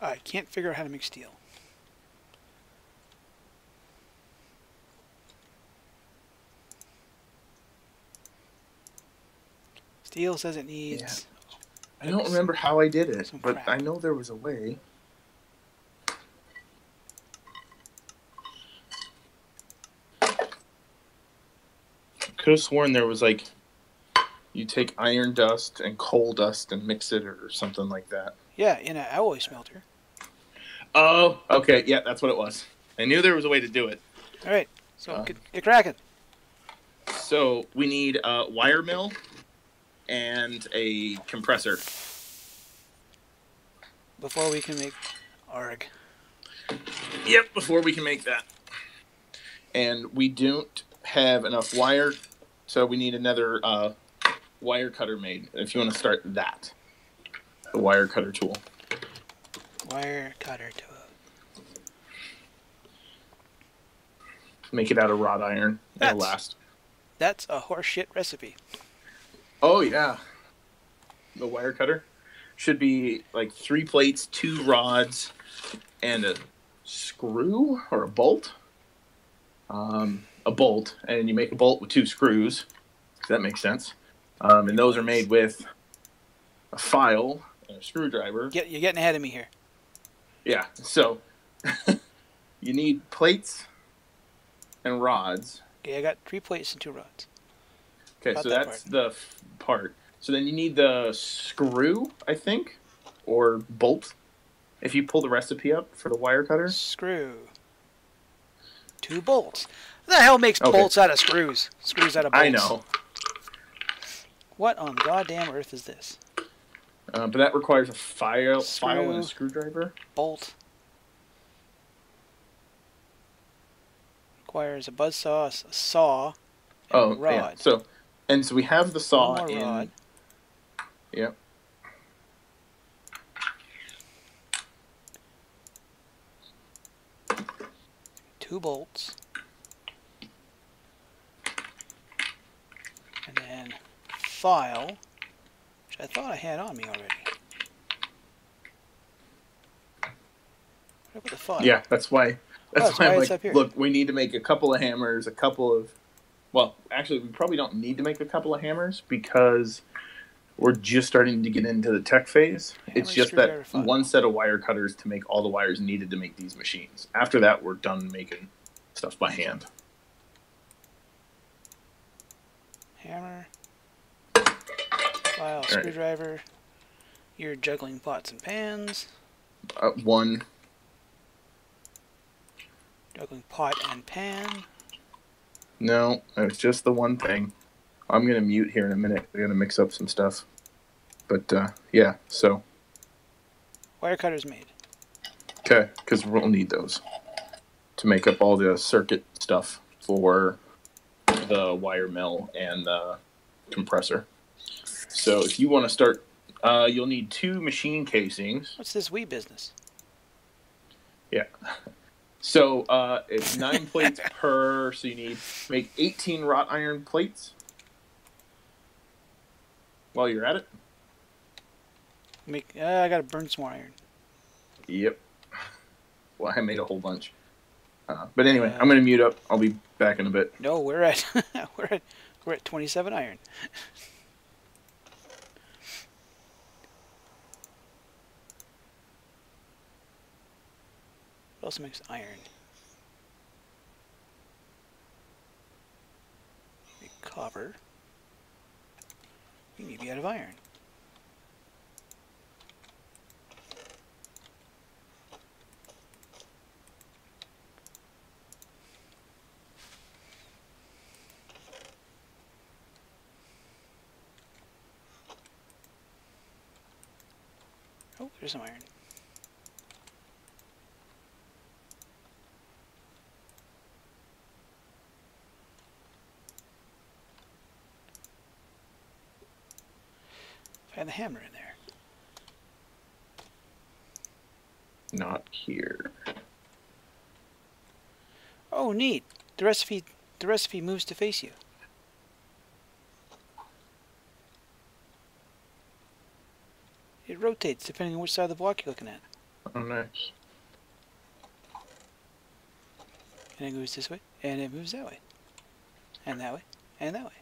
I can't figure out how to make steel. Steel says it needs. I don't remember how I did it, but. I know there was a way. Could have sworn there was like you take iron dust and coal dust and mix it or something like that. Yeah, in an alloy smelter. Oh, okay, yeah, that's what it was. I knew there was a way to do it. All right, so Uh. get, get cracking. So we need a wire mill and a compressor. Before we can make arg. Yep, before we can make that. And we don't have enough wire, so we need another uh, wire cutter made. If you want to start that, the wire cutter tool. Wire cutter tool. Make it out of wrought iron. It'll That's- last. That's a horseshit recipe. Oh yeah, the wire cutter should be like three plates, two rods, and a screw or a bolt. Um, a bolt, and you make a bolt with two screws. Does that make sense? Um, and those are made with a file and a screwdriver. Get you're getting ahead of me here. Yeah. So you need plates and rods. Okay, I got three plates and two rods. Okay, Got so that that's the f- part. So then you need the screw, I think, or bolt. If you pull the recipe up for the wire cutter. Screw. Two bolts. The hell makes Okay. bolts out of screws? Screws out of bolts. I know, What on goddamn earth is this? Uh, but that requires a file, file and a screwdriver. Bolt. Requires a buzz saw, a saw, and Oh, a rod. yeah. So, and so we have the saw in. rod. Yep. Two bolts. And then file, I thought I had on me already. Put the file? Yeah, that's why. That's, oh, that's why, why I'm like, look, we need to make a couple of hammers, a couple of. Well, actually, we probably don't need to make a couple of hammers because we're just starting to get into the tech phase. it's just that one set of wire cutters to make all the wires needed to make these machines. After that, we're done making stuff by hand. Hammer. File, screwdriver. You're juggling pots and pans. Uh, one. Juggling pot and pan. No, it's just the one thing. I'm gonna mute here in a minute. We're gonna mix up some stuff. But uh, yeah, so Wire cutters made. Okay, because we'll need those to make up all the circuit stuff for the wire mill and the compressor. So if you want to start, uh, you'll need two machine casings. What's this wee business? Yeah. So uh, it's nine plates per. So you need make eighteen wrought iron plates. While you're at it. Make. Uh, I gotta burn some more iron. Yep. Well, I made a whole bunch. Uh, but anyway, I'm gonna mute up. I'll be back in a bit. No, we're at we're at we're at 27 iron. What else makes iron? Make copper. We need to be out of iron. Oh, there's some iron. If I had the hammer in there. Not here. Oh, neat. The recipe, the recipe moves to face you. It rotates depending on which side of the block you're looking at. Oh, nice. And it goes this way, and it moves that way. And that way, and that way.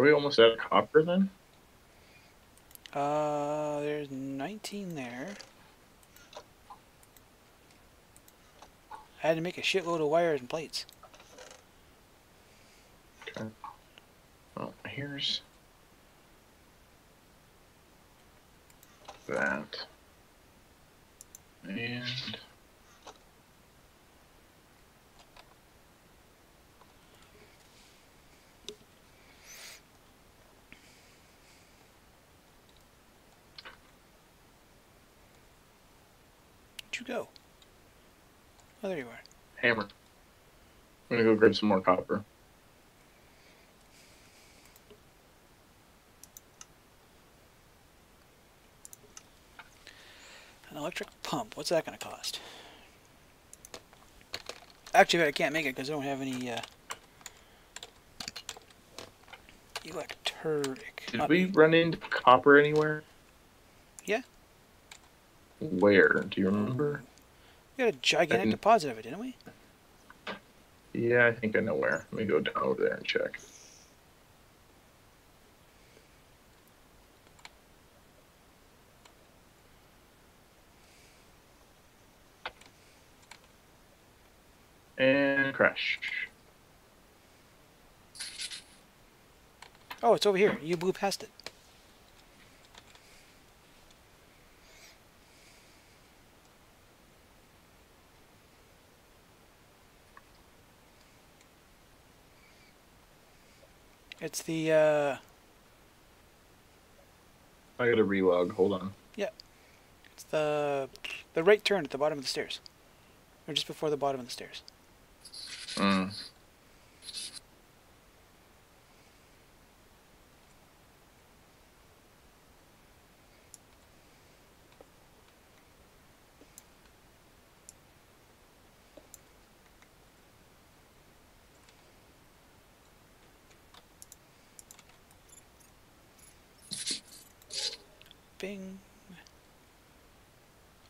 Are we almost out of copper then? Uh, there's 19 there. I had to make a shitload of wires and plates. Okay. Well, here's that. And Where'd you go? Oh, there you are. hammer. I'm gonna go grab some more copper. An electric pump. What's that going to cost? Actually, I can't make it because I don't have any uh, electric. Did we run into copper anywhere? Yeah. Where? Do you remember? We got a gigantic deposit of it, didn't we? Yeah, I think I know where. Let me go down over there and check. And crash. Oh, it's over here. You blew past it. It's the uh, I gotta relog. Hold on. Yeah, it's the the right turn at the bottom of the stairs, or just before the bottom of the stairs. Mm.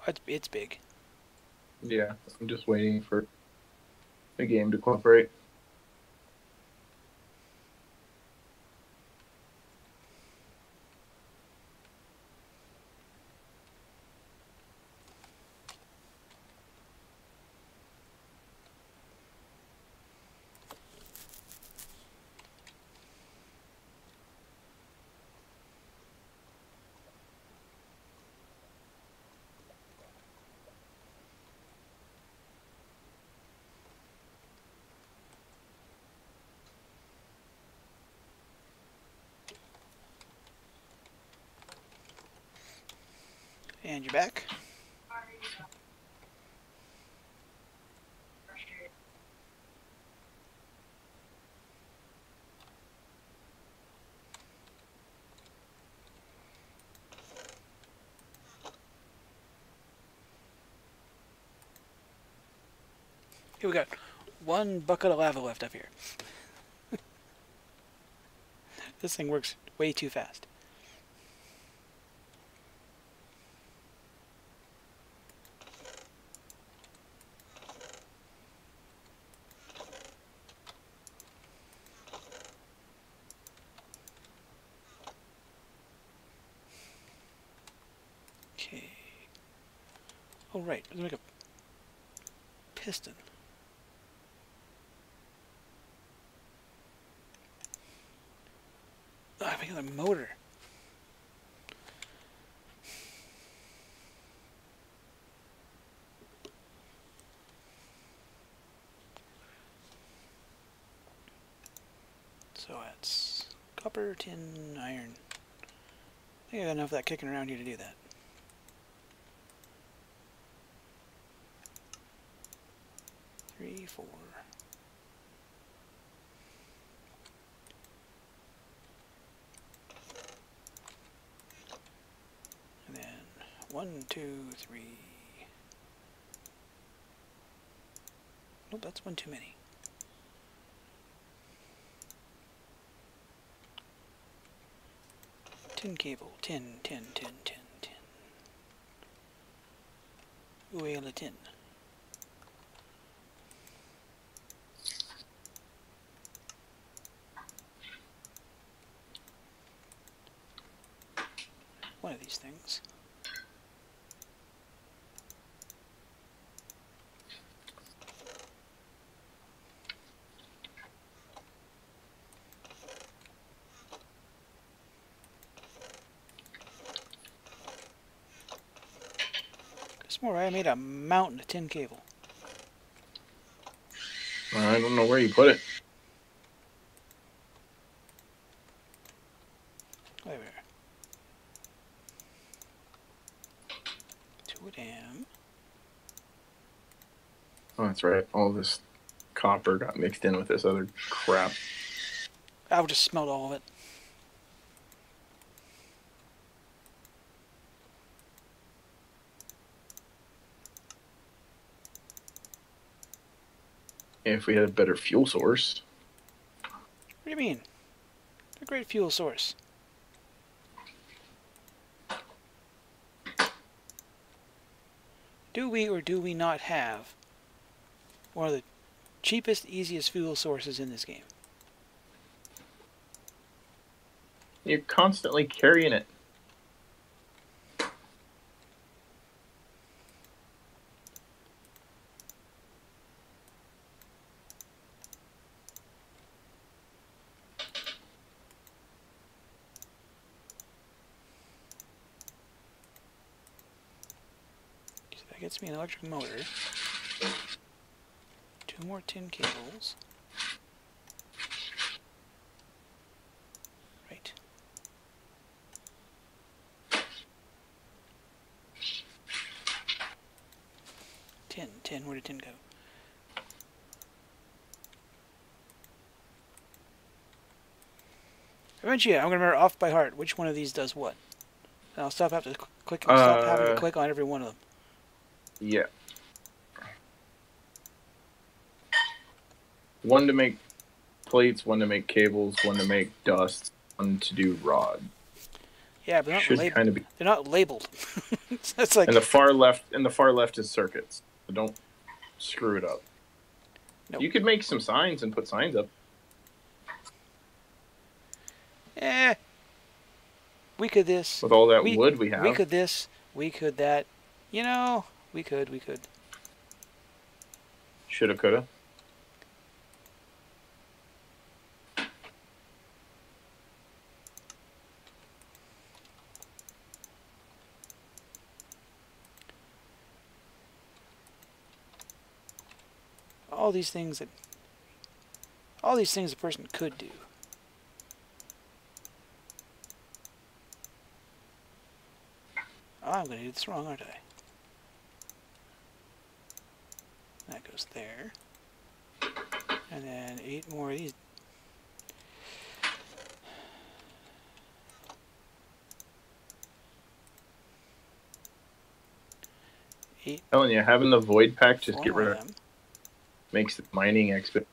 It's it's big. Yeah, I'm just waiting for the game to cooperate. And you're back. Here we got one bucket of lava left up here. this thing works way too fast. Okay. Oh right, let's make a piston. Oh, I think a motor. So that's copper, tin, iron. I think I got enough of that kicking around here to do that. Three, four. And then one, two, three. Nope, that's one too many. Tin cable. Tin, tin, tin, tin, tin. Oil a tin. One of these things. More, I made a mountain of tin cable. I don't know where you put it. There we are. Two dam. Oh, that's right. All this copper got mixed in with this other crap. I would just smelt all of it. If we had a better fuel source. What do you mean? A great fuel source. Do we or do we not have one of the cheapest, easiest fuel sources in this game? You're constantly carrying it. That gets me an electric motor. Two more tin cables. Right. Tin, tin, where did tin go? Eventually, I'm gonna remember off by heart which one of these does what. And I'll stop having to cl- click. Stop having to Uh, click on every one of them. Yeah. One to make plates, one to make cables, one to make dust, one to do rod. Yeah, but they're not labeled. be. They're not labeled. It's like And the far left, and the far left is circuits. So don't screw it up. Nope. You could make some signs and put signs up. eh. We could this. With all that We- wood we have, We could this. We could that. You know, we could. We could. shoulda, coulda. All these things that. All these things a person could do. Oh, I'm gonna do this wrong, aren't I? That goes there. And then eight more of these. Eight telling you, having the void pack just get rid of of them. Makes the mining exp.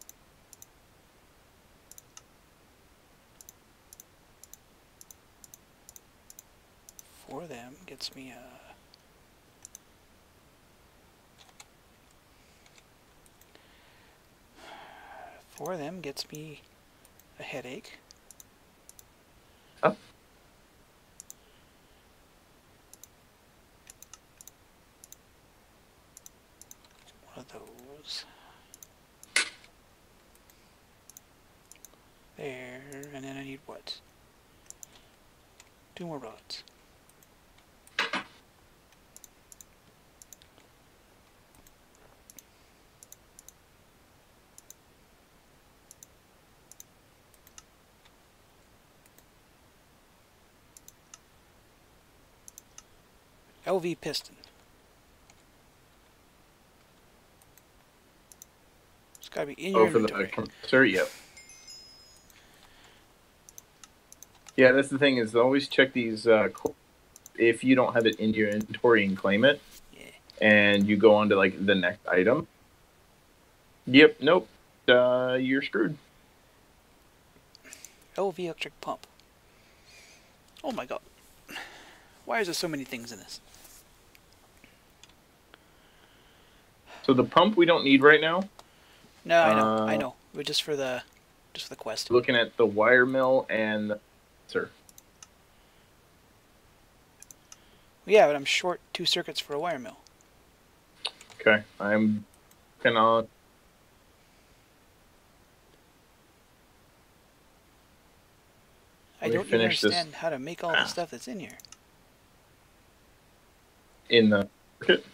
For them gets me uh, a. Four of them gets me a headache. Oh. One of those. There, and then I need what? Two more rods. LV piston. It's got to be in oh, your Oh, for the inventory. compressor, yep. Yeah, that's the thing is always check these. Uh, if you don't have it in your inventory and claim it, Yeah. and you go on to like the next item, Yep. Nope. Uh, you're screwed. LV electric pump. Oh my god. Why is there so many things in this? So the pump we don't need right now. No, I know, I Uh, know. But just for the, just for the quest. Looking at the wire mill and sir. Yeah, but I'm short two circuits for a wire mill. Okay, I'm gonna. I don't finish this. understand how to make all the ah. stuff that's in here. in the circuit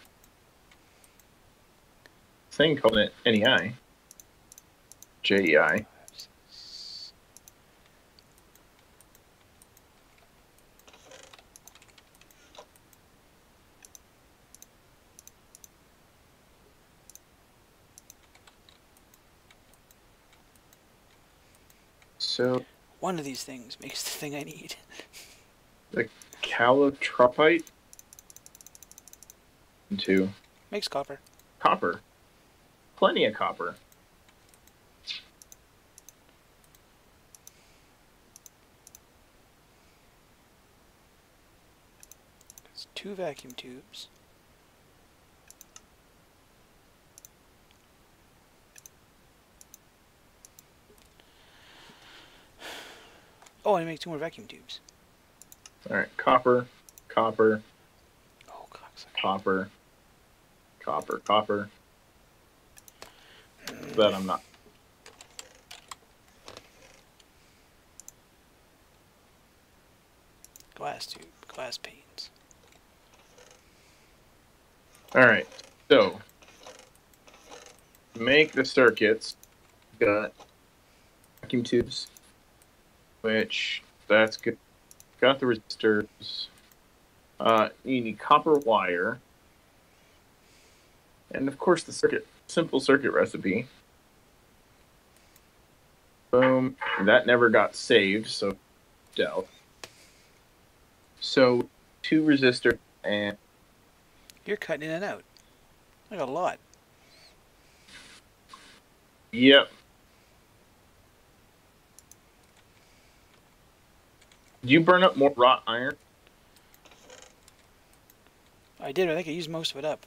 thing calling it E NEI. JEI. So One of these things makes the thing I need. The chalcopyrite Two. Makes copper. copper. Plenty of copper. It's two vacuum tubes. Oh, I make two more vacuum tubes. All right, copper, copper, Oh, copper, copper, copper. Mm. That I'm not. Glass tube, glass panes. All right, so make the circuits. Got vacuum tubes, which that's good. Got the resistors. Uh, you need copper wire, and of course the circuit simple circuit recipe. Boom. That never got saved, so doubt. So two resistors and You're cutting in and out. Like a lot. Yep. Did you burn up more wrought iron? I did, I think I used most of it up.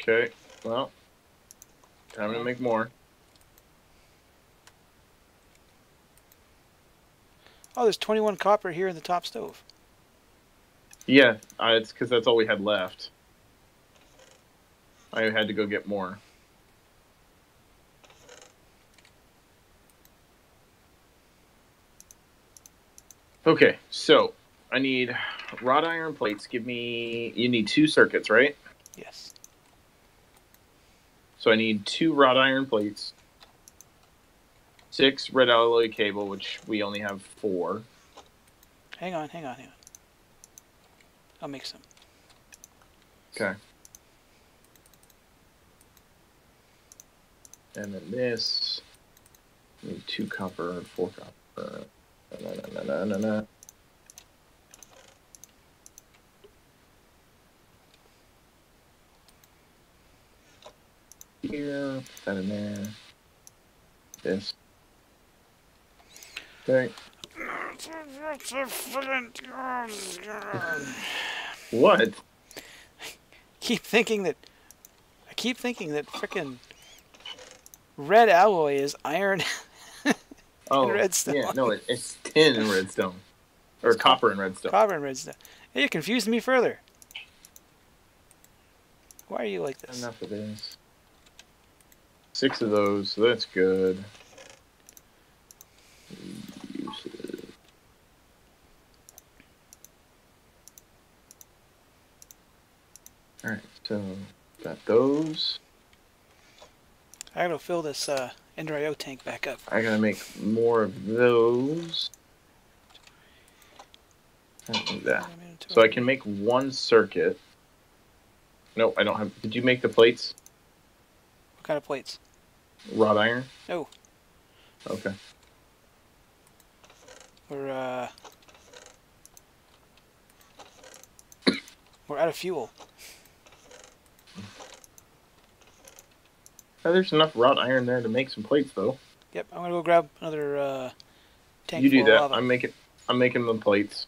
Okay. Well, time to make more. Oh, there's 21 copper here in the top stove. Yeah, uh, it's because that's all we had left. I had to go get more. Okay, so I need wrought iron plates. Give me. You need two circuits, right? Yes. So I need two wrought iron plates, six red alloy cable, which we only have four. Hang on, hang on, hang on. I'll make some. Okay. And then this. Need two copper, four copper. Na, na, na, na, na. Here, put that in there. This. Okay. What? keep thinking that I keep thinking that frickin' red alloy is iron. Oh, redstone. yeah, no, it, it's tin and redstone, or copper and redstone. copper and redstone. Hey, you confused me further. Why are you like this? Enough of this. Six of those, so that's good. Alright, so got those. I gotta fill this uh, Ender IO tank back up. I gotta make more of those. I don't need that. So I can make one circuit. No, I don't have. Did you make the plates? What kind of plates? Wrought iron? No. Okay. We're uh, we're out of fuel. There's enough wrought iron there to make some plates, though. Yep, I'm gonna go grab another uh, tank you do that. lava. I'm making I'm making the plates.